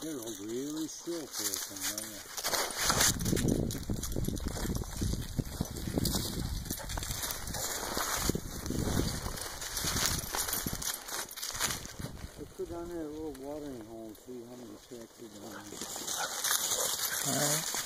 They're all really still for something, aren't they? down there a little watering hole and see how many tracks are down there. All right.